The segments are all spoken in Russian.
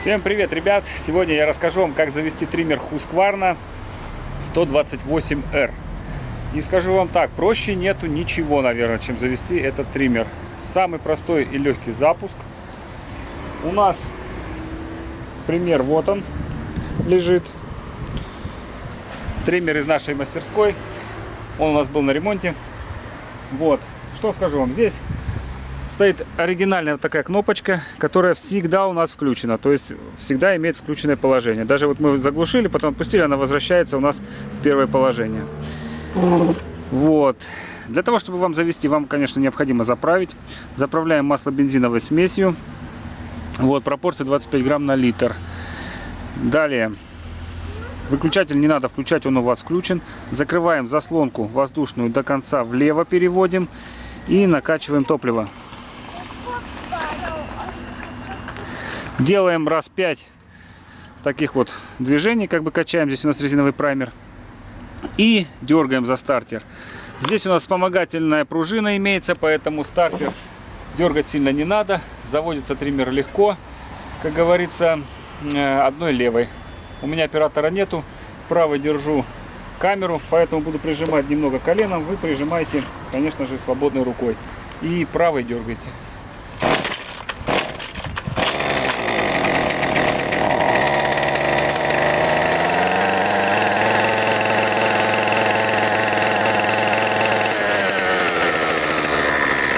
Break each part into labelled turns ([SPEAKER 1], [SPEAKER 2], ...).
[SPEAKER 1] Всем привет, ребят! Сегодня я расскажу вам, как завести триммер Husqvarna 128R. И скажу вам так, проще нету ничего, наверное, чем завести этот триммер. Самый простой и легкий запуск. У нас пример, вот он, лежит. Триммер из нашей мастерской. Он у нас был на ремонте. Вот, что скажу вам, здесь стоит оригинальная вот такая кнопочка, которая всегда у нас включена. То есть всегда имеет включенное положение. Даже вот мы заглушили, потом отпустили, она возвращается у нас в первое положение. Вот. Для того, чтобы вам завести, вам, конечно, необходимо заправить. Заправляем масло бензиновой смесью. Вот, пропорция 25 грамм на литр. Далее. Выключатель не надо включать, он у вас включен. Закрываем заслонку воздушную до конца влево переводим. И накачиваем топливо. Делаем раз 5 таких вот движений, как бы качаем. Здесь у нас резиновый праймер. И дергаем за стартер. Здесь у нас вспомогательная пружина имеется, поэтому стартер дергать сильно не надо. Заводится триммер легко, как говорится, э, одной левой. У меня оператора нету, правой держу камеру, поэтому буду прижимать немного коленом. Вы прижимаете, конечно же, свободной рукой. И правой дергаете.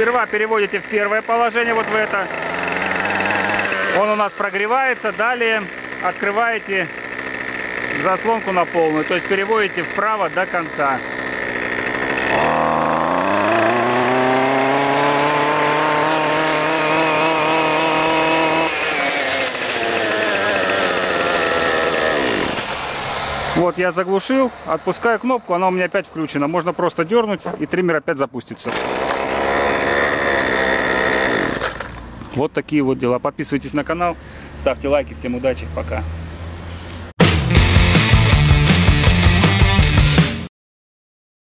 [SPEAKER 1] Сперва переводите в первое положение, вот в это. Он у нас прогревается. Далее открываете заслонку на полную. То есть переводите вправо до конца. Вот я заглушил, отпускаю кнопку, она у меня опять включена. Можно просто дернуть и триммер опять запустится. Вот такие вот дела. Подписывайтесь на канал, ставьте лайки. Всем удачи, пока.